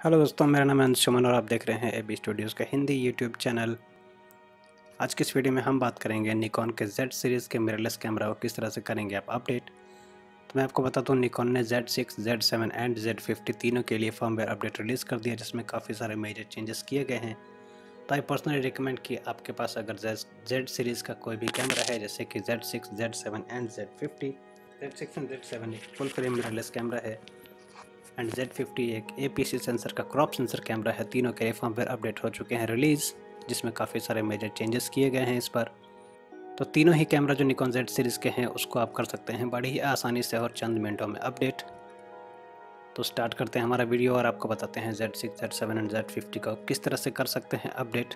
Hello दोस्तों मेरा नाम अंश सुमन और आप देख रहे हैं ए बी स्टूडियोज़ का हिंदी यूट्यूब चैनल। आज की इस वीडियो में हम बात करेंगे निकॉन के जेड सीरीज़ के मिररलेस कैमरा को किस तरह से करेंगे आप अपडेट तो मैं आपको बताता हूँ निकॉन ने Z6, Z7 एंड Z50 तीनों के लिए फॉर्मवेयर अपडेट रिलीज़ कर दिया जिसमें काफ़ी सारे मेजर चेंजेस किए गए हैं। तो आई पर्सनली रिकमेंड कि आपके पास अगर जेड सीरीज़ का कोई भी कैमरा है जैसे कि Z6, Z7 and Z50 Z6 and Z seven एक फुल फ्रेम मिररलेस कैमरा है एंड Z50 एक ए सेंसर का क्रॉप सेंसर कैमरा है। तीनों के फॉर्मवेयर अपडेट हो चुके हैं रिलीज़ जिसमें काफ़ी सारे मेजर चेंजेस किए गए हैं इस पर। तो तीनों ही कैमरा जो निकॉन जेड सीरीज़ के हैं उसको आप कर सकते हैं बड़ी ही आसानी से और चंद मिनटों में अपडेट तो स्टार्ट करते हैं हमारा वीडियो और आपको बताते हैं Z6, Z7 एंड Z50 को किस तरह से कर सकते हैं अपडेट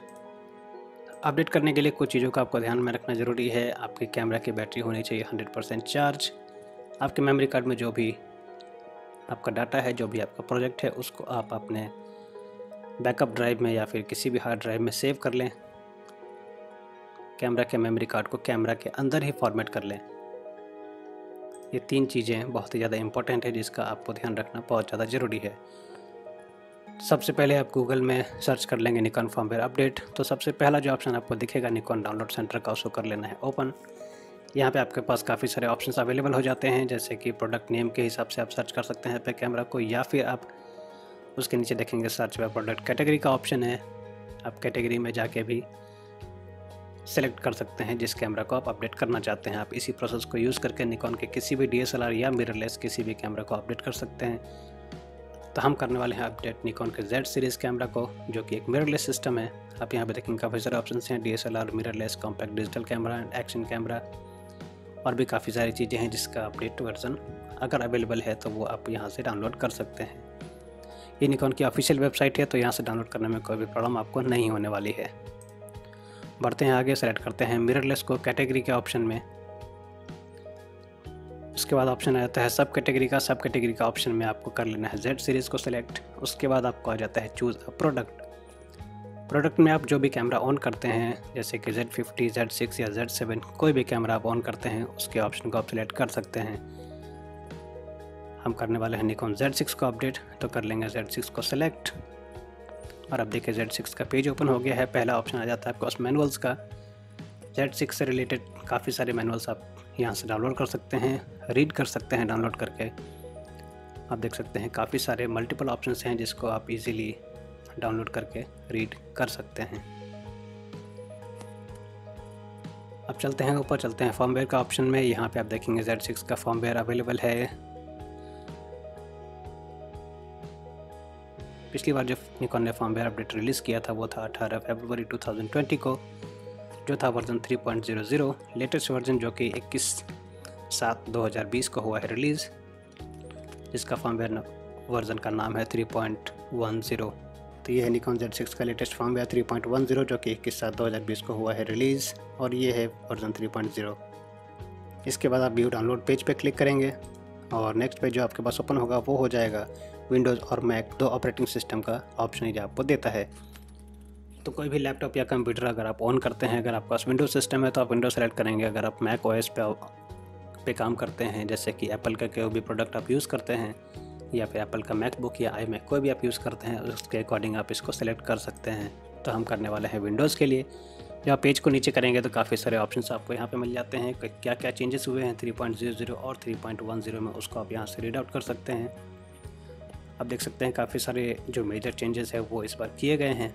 अपडेट करने के लिए कुछ चीज़ों का आपको ध्यान में रखना ज़रूरी है। आपके कैमरा की बैटरी होनी चाहिए 100% चार्ज आपके मेमोरी कार्ड में जो भी आपका डाटा है, जो भी आपका प्रोजेक्ट है, उसको आप अपने बैकअप ड्राइव में या फिर किसी भी हार्ड ड्राइव में सेव कर लें। कैमरा के मेमोरी कार्ड को कैमरा के अंदर ही फॉर्मेट कर लें। ये तीन चीज़ें बहुत ही ज़्यादा इंपॉर्टेंट है, जिसका आपको ध्यान रखना बहुत ज़्यादा ज़रूरी है। सबसे पहले आप गूगल में सर्च कर लेंगे निकॉन फॉर्मवेयर अपडेट तो सबसे पहला जो ऑप्शन आपको दिखेगा निकॉन डाउनलोड सेंटर का, उसको कर लेना है ओपन यहाँ पे आपके पास काफ़ी सारे ऑप्शंस अवेलेबल हो जाते हैं, जैसे कि प्रोडक्ट नेम के हिसाब से आप सर्च कर सकते हैं पे कैमरा को, या फिर आप उसके नीचे देखेंगे सर्च पे प्रोडक्ट कैटेगरी का ऑप्शन है। आप कैटेगरी में जाके भी सेलेक्ट कर सकते हैं जिस कैमरा को आप अपडेट करना चाहते हैं। आप इसी प्रोसेस को यूज़ करके निकॉन के किसी भी डीएसएलआर या मिररलेस किसी भी कैमरा को अपडेट कर सकते हैं। तो हम करने वाले हैं अपडेट निकॉन के जेड सीरीज़ कैमरा को, जो कि एक मिररलेस सिस्टम है। आप यहाँ पे देखेंगे काफ़ी सारे ऑप्शन हैं D S L R mirrorless compact digital camera and action camera और भी काफ़ी सारी चीज़ें हैं जिसका अपडेट वर्जन अगर अवेलेबल है तो वो आप यहाँ से डाउनलोड कर सकते हैं। ये निकॉन की ऑफिशियल वेबसाइट है तो यहाँ से डाउनलोड करने में कोई भी प्रॉब्लम आपको नहीं होने वाली है। बढ़ते हैं आगे सेलेक्ट करते हैं मिररलेस को कैटेगरी के ऑप्शन में। उसके बाद ऑप्शन आ जाता है सब कैटेगरी का सब कैटेगरी का ऑप्शन में आपको कर लेना है जेड सीरीज़ को सिलेक्ट उसके बाद आपको आ जाता है चूज़ अ प्रोडक्ट प्रोडक्ट में आप जो भी कैमरा ऑन करते हैं जैसे कि Z50, Z6 या Z7 कोई भी कैमरा आप ऑन करते हैं उसके ऑप्शन को आप सिलेक्ट कर सकते हैं। हम करने वाले हैं निकॉन Z6 को अपडेट तो कर लेंगे Z6 को सिलेक्ट और अब देखिए Z6 का पेज ओपन हो गया है पहला ऑप्शन आ जाता है आपके पास मैनुअल्स का। Z6 से रिलेटेड काफ़ी सारे मैनुअल्स आप यहाँ से डाउनलोड कर सकते हैं रीड कर सकते हैं डाउनलोड करके। आप देख सकते हैं काफ़ी सारे मल्टीपल ऑप्शंस हैं जिसको आप इजीली डाउनलोड करके रीड कर सकते हैं। अब चलते हैं, ऊपर चलते हैं। फॉर्मवेयर का ऑप्शन में यहाँ पे आप देखेंगे Z6 का फॉर्मवेयर अवेलेबल है। पिछली बार जब निकॉन ने फॉर्मवेयर अपडेट रिलीज़ किया था, वो था 18 फरवरी 2020 को, जो था वर्जन 3.00 लेटेस्ट वर्जन जो कि 21 सात 2020 को हुआ है रिलीज़, जिसका फॉर्मवेयर वर्जन का नाम है 3.10 तो ये है। निकॉन जेड सिक्स का लेटेस्ट फॉर्म है थ्री पॉइंट वन ज़ीरो जो कि इक्कीस सात दो हज़ार बीस को हुआ है रिलीज़ और ये है वर्जन थ्री पॉइंट ज़ीरो इसके बाद आप व्यू डाउनलोड पेज पे क्लिक करेंगे, और नेक्स्ट पेज जो आपके पास ओपन होगा, वो हो जाएगा विंडोज़ और मैक दो ऑपरेटिंग सिस्टम का ऑप्शन ही आपको देता है। तो कोई भी लैपटॉप या कंप्यूटर अगर आप ऑन करते हैं, अगर आपके पास विंडोज़ सिस्टम है तो आप विंडोज़ सेलेक्ट करेंगे। अगर आप मैक ओएस पे पे काम करते हैं, जैसे कि एप्पल का कोई भी प्रोडक्ट आप यूज़ करते हैं या फिर एप्पल का मैकबुक या आई मैक कोई भी आप यूज़ करते हैं, उसके अकॉर्डिंग आप इसको सेलेक्ट कर सकते हैं। तो हम करने वाले हैं विंडोज़ के लिए। जब आप पेज को नीचे करेंगे तो काफ़ी सारे ऑप्शंस आपको यहाँ पे मिल जाते हैं। क्या क्या चेंजेस हुए हैं? 3.00 और 3.10 में उसको आप यहाँ से रीड आउट कर सकते हैं। आप देख सकते हैं काफ़ी सारे जो मेजर चेंजेस है वो इस बार किए गए हैं।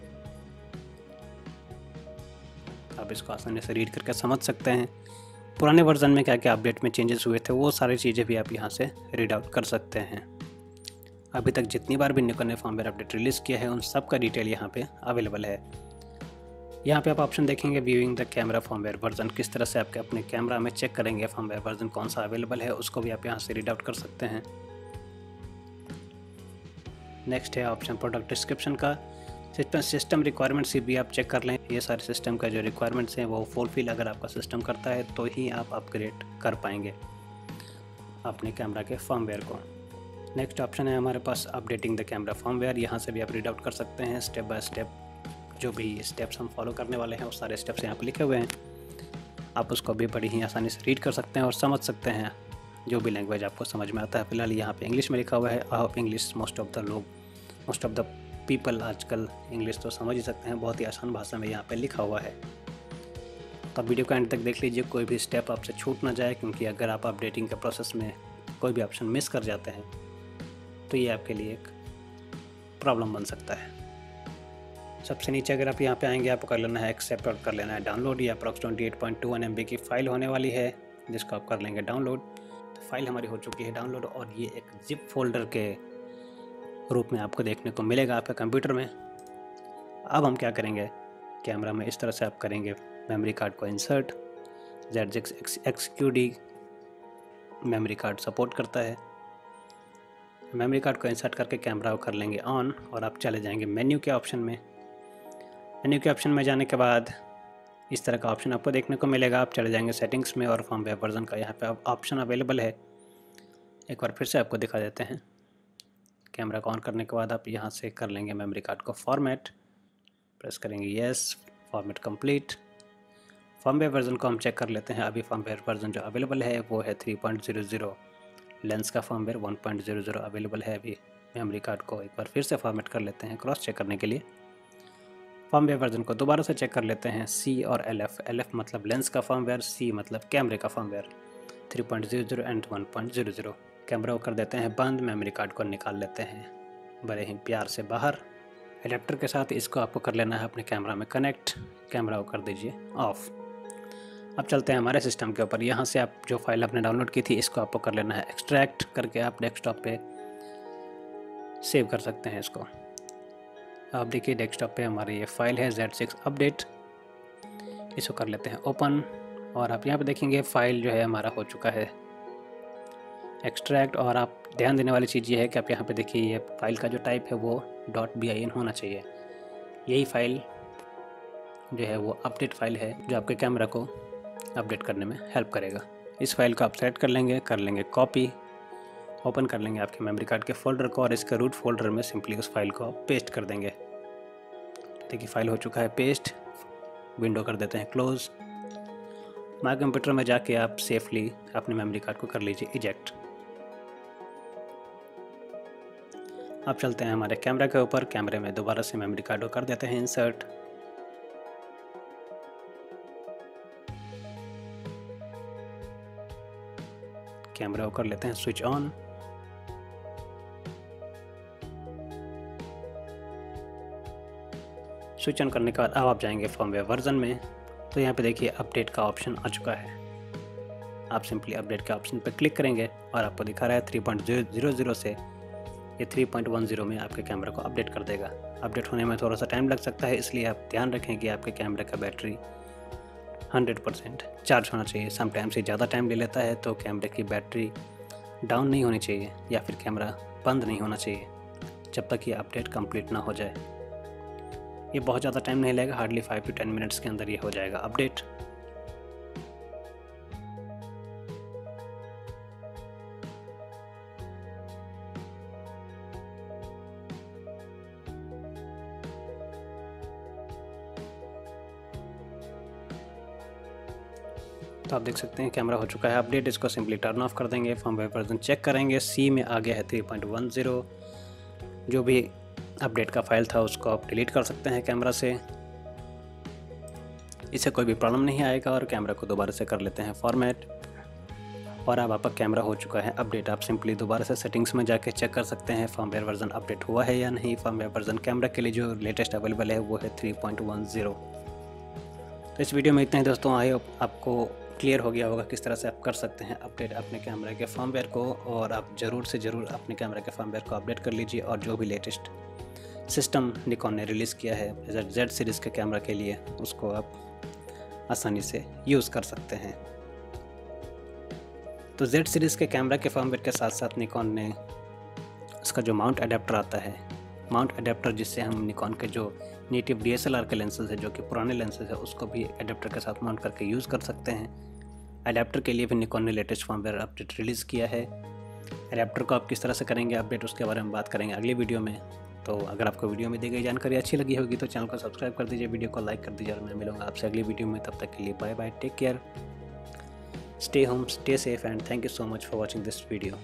आप इसको आसानी से रीड करके समझ सकते हैं। पुराने वर्जन में क्या क्या अपडेट में चेंजेस हुए थे, वो सारी चीज़ें भी आप यहाँ से रीड आउट कर सकते हैं। अभी तक जितनी बार भी निकॉन ने फॉर्मवेयर अपडेट रिलीज़ किया है, उन सब का डिटेल यहाँ पे अवेलेबल है। यहाँ पे आप ऑप्शन देखेंगे viewing the camera firmware version किस तरह से आपके अपने कैमरा में चेक करेंगे फॉर्मवेयर वर्जन कौन सा अवेलेबल है, उसको भी आप यहाँ से रीड आउट कर सकते हैं। नेक्स्ट है ऑप्शन प्रोडक्ट डिस्क्रिप्शन का। सिस्टम सिस्टम रिक्वायरमेंट्स भी आप चेक कर लें। ये सारे सिस्टम का जो रिक्वायरमेंट्स हैं, वो फुलफिल अगर आपका सिस्टम करता है तो ही आप अपग्रेड कर पाएँगे अपने कैमरा के फॉर्मवेयर को। नेक्स्ट ऑप्शन है हमारे पास अपडेटिंग द कैमरा फॉर्मवेयर यहाँ से भी आप रीड आउट कर सकते हैं स्टेप बाय स्टेप जो भी स्टेप्स हम फॉलो करने वाले हैं, वो सारे स्टेप्स यहाँ पर लिखे हुए हैं। आप उसको भी बड़ी ही आसानी से रीड कर सकते हैं और समझ सकते हैं जो भी लैंग्वेज आपको समझ में आता है। फ़िलहाल यहाँ पे इंग्लिश में लिखा हुआ है आप इंग्लिश मोस्ट ऑफ़ द लोग मोस्ट ऑफ़ द पीपल आजकल इंग्लिश तो समझ ही सकते हैं। बहुत ही आसान भाषा में यहाँ पे लिखा हुआ है। तो वीडियो को एंड तक देख लीजिए, कोई भी स्टेप आपसे छूट ना जाए, क्योंकि अगर आप अपडेटिंग के प्रोसेस में कोई भी ऑप्शन मिस कर जाते हैं तो ये आपके लिए एक प्रॉब्लम बन सकता है। सबसे नीचे अगर आप यहाँ पे आएँगे, आपको कर लेना है एक्सेप्ट और कर लेना है डाउनलोड ये approx twenty eight point two one M B की फ़ाइल होने वाली है, जिसको आप कर लेंगे डाउनलोड तो फ़ाइल हमारी हो चुकी है डाउनलोड और ये एक जिप फोल्डर के रूप में आपको देखने को मिलेगा आपके कंप्यूटर में। अब हम क्या करेंगे? कैमरा में इस तरह से आप करेंगे मेमोरी कार्ड को insert Z X X Q D memory card support करता है। मेमोरी कार्ड को इंसर्ट करके कैमरा को कर लेंगे ऑन और आप चले जाएँगे मेन्यू के ऑप्शन में। मेन्यू के ऑप्शन में जाने के बाद इस तरह का ऑप्शन आपको देखने को मिलेगा। आप चले जाएँगे सेटिंग्स में और फॉर्म वेब वर्जन का यहाँ पे ऑप्शन अवेलेबल है। एक बार फिर से आपको दिखा देते हैं। कैमरा को ऑन करने के बाद आप यहाँ से कर लेंगे मेमोरी कार्ड को फॉर्मेट। प्रेस करेंगे yes, format complete. Firmware version को हम चेक कर लेते हैं। अभी फॉर्म फॉर्मवेयर वर्जन जो अवेलेबल है वो है 3.00 लेंस का फॉर्मवेयर 1.00 अवेलेबल है अभी मेमोरी कार्ड को एक बार फिर से फॉर्मेट कर लेते हैं, क्रॉस चेक करने के लिए। फॉर्मवेयर वर्जन को दोबारा से चेक कर लेते हैं सी और एल एफ़ एल एफ़ मतलब लेंस का फॉर्मवेयर सी मतलब कैमरे का फॉर्मवेयर 3.00 एंड 1.00 कैमरा को कर देते हैं बंद, मेमोरी कार्ड को निकाल लेते हैं। बड़े ही प्यार से बाहर। एडेप्टर के साथ इसको आपको कर लेना है अपने कैमरा में कनेक्ट। कैमरा को कर दीजिए ऑफ़। अब चलते हैं हमारे सिस्टम के ऊपर। यहाँ से आप जो फ़ाइल आपने डाउनलोड की थी, इसको आपको कर लेना है। एक्सट्रैक्ट करके आप डेस्कटॉप पे सेव कर सकते हैं इसको। आप देखिए डेस्कटॉप पे हमारी ये फ़ाइल है जेड सिक्स अपडेट इसको कर लेते हैं ओपन और आप यहाँ पे देखेंगे फ़ाइल जो है हमारा हो चुका है। एक्सट्रैक्ट और आप ध्यान देने वाली चीज़ ये है कि आप यहाँ पे देखिए ये फ़ाइल का जो टाइप है वो डॉट बी होना चाहिए। यही फ़ाइल जो है वो अपडेट फ़ाइल है, जो आपके कैमरा को अपडेट करने में हेल्प करेगा। इस फ़ाइल को आप सेलेक्ट कर लेंगे कर लेंगे कॉपी, ओपन कर लेंगे आपके मेमोरी कार्ड के फोल्डर को और इसके रूट फोल्डर में सिंपली उस फ़ाइल को पेस्ट कर देंगे। देखिए, फ़ाइल हो चुका है पेस्ट, विंडो कर देते हैं क्लोज। माई कंप्यूटर में जाके आप सेफली अपने मेमोरी कार्ड को कर लीजिए इजेक्ट अब चलते हैं हमारे कैमरा के ऊपर, कैमरे में दोबारा से मेमोरी कार्ड को कर देते हैं इंसर्ट कैमरा को कर लेते हैं, स्विच ऑन। स्विच ऑन करने के बाद अब आप जाएँगे फॉर्मवेयर वर्जन में। तो यहाँ पे देखिए अपडेट का ऑप्शन आ चुका है। आप सिंपली अपडेट के ऑप्शन पर क्लिक करेंगे और आपको दिखा रहा है थ्री पॉइंट ज़ीरो ज़ीरो से ये थ्री पॉइंट वन ज़ीरो में आपके कैमरा को अपडेट कर देगा। अपडेट होने में थोड़ा सा टाइम लग सकता है, इसलिए आप ध्यान रखें कि आपके कैमरे का बैटरी हंड्रेड परसेंट चार्ज होना चाहिए। समटाइम से ज़्यादा टाइम ले लेता है तो कैमरे की बैटरी डाउन नहीं होनी चाहिए या फिर कैमरा बंद नहीं होना चाहिए, जब तक ये अपडेट कंप्लीट ना हो जाए। ये बहुत ज़्यादा टाइम नहीं लगेगा, hardly five to ten minutes के अंदर ये हो जाएगा अपडेट। तो आप देख सकते हैं कैमरा हो चुका है अपडेट इसको सिंपली टर्न ऑफ़ कर देंगे। फॉर्मवेयर वर्जन चेक करेंगे। सी में आ गया है थ्री पॉइंट वन ज़ीरो जो भी अपडेट का फ़ाइल था, उसको आप डिलीट कर सकते हैं कैमरा से। इससे कोई भी प्रॉब्लम नहीं आएगा और कैमरा को दोबारा से कर लेते हैं फॉर्मेट और अब आपका कैमरा हो चुका है अपडेट आप सिंपली दोबारा से सेटिंग्स में जाके चेक कर सकते हैं फॉर्मवेयर वर्जन अपडेट हुआ है या नहीं। फॉर्मवेयर वर्जन कैमरा के लिए जो लेटेस्ट अवेलेबल है, वो है 3.10 तो इस वीडियो में इतना ही दोस्तों। आई आपको क्लियर हो गया होगा किस तरह से आप कर सकते हैं अपडेट अपने कैमरे के फॉर्मवेयर को और आप ज़रूर से ज़रूर अपने कैमरे के फॉर्मवेयर को अपडेट कर लीजिए और जो भी लेटेस्ट सिस्टम निकॉन ने रिलीज़ किया है जेड सीरीज़ के कैमरा के लिए, उसको आप आसानी से यूज़ कर सकते हैं। तो जेड सीरीज़ के कैमरा के फॉर्मवेयर के साथ साथ निकॉन ने उसका जो माउंट अडेप्टर आता है माउंट अडेप्टर जिससे हम निकॉन के जो नेटिव डीएसएलआर के लेंसेज है, जो कि पुराने लेंसेज है, उसको भी अडेप्टर के साथ माउंट करके यूज़ कर सकते हैं। अडेप्टर के लिए भी निकॉन ने लेटेस्ट फॉर्मवेयर अपडेट रिलीज़ किया है। अडेप्टर को आप किस तरह से करेंगे अपडेट उसके बारे में बात करेंगे अगले वीडियो में। तो अगर आपको वीडियो में दी गई जानकारी अच्छी लगी होगी तो चैनल को सब्सक्राइब कर दीजिए वीडियो को लाइक कर दीजिए और मैं मिलूँगा आपसे अगली वीडियो में। तब तक के लिए bye bye take care stay home stay safe and thank you so much for watching this video